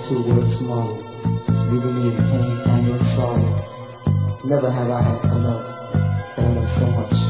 to work tomorrow, leaving me in pain and in sorrow. Never have I had enough, but I know so much.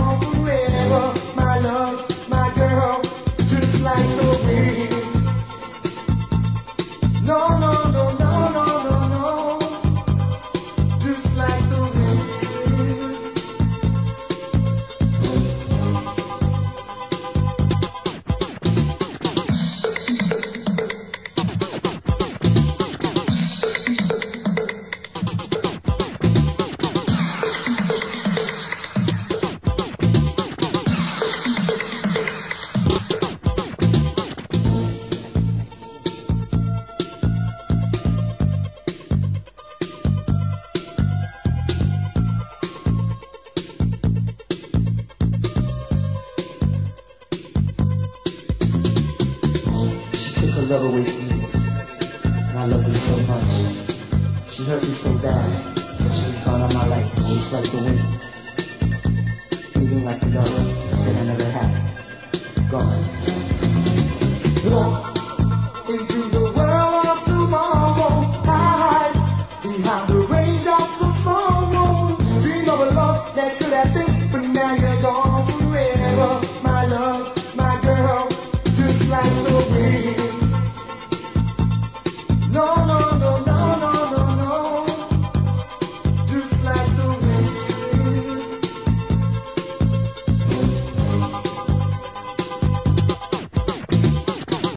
love her with me. And I love her so much. She hurt me so bad but she was gone out my life and the wind, Feeling like a lover that I never had. Gone. Walk into